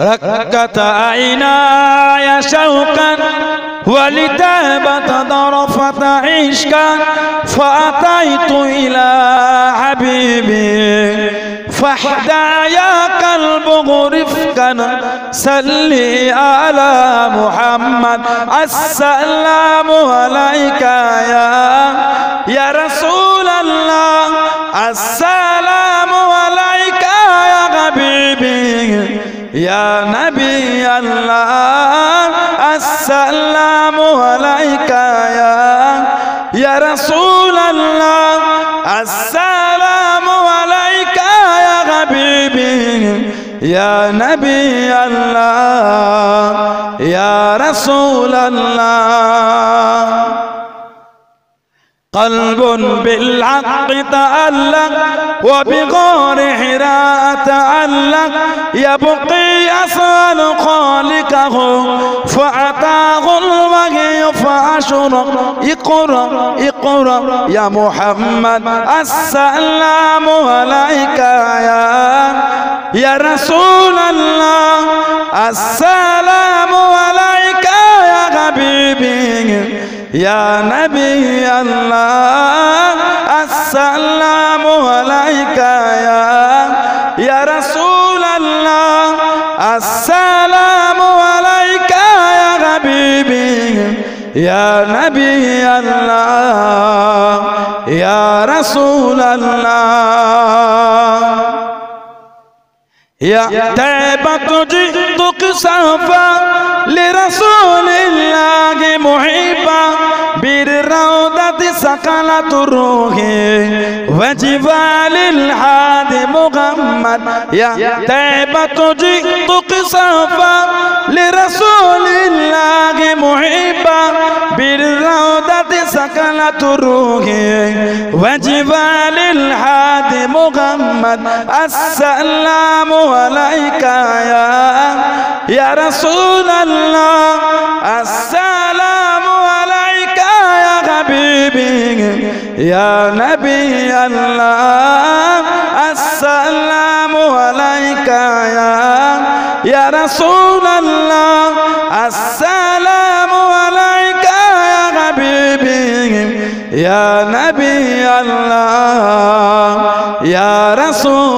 ركت عيناي شوقا ولتابت ضرفة عشقا فأتيت إلى حبيبي فاحدى يا قلب غرفكا سلي على محمد السلام عليك يا يا رسول الله السلام يا نبي الله السلام عليك يا يا رسول الله. السلام عليك يا حبيبي. يا نبي الله يا رسول الله. قلب بالحق تألق وبغار حراء تألق. يبقي أسأل خالقه فأتاه الوحي فأشرق. اقرأ اقرأ يا محمد السلام عليك يا يا رسول الله. السلام عليك يا حبيبي. يا نبي الله السلام عليك يا يا رسول الله. السلام عليك يا حبيبي. يا نبي الله يا رسول الله. يا تيبة جئتك سوفا لرسول سكنت روحي وجبال الحاد محمد يا تيبة جئتك سوفا لرسول الله محبا. بالروضة سكنت روحي وجبال الحاد محمد السلام عليك يا يا رسول الله. السلام يا نبي الله السلام عليك يا يا رسول الله السلام عليك يا حبيبي يا نبي الله يا رسول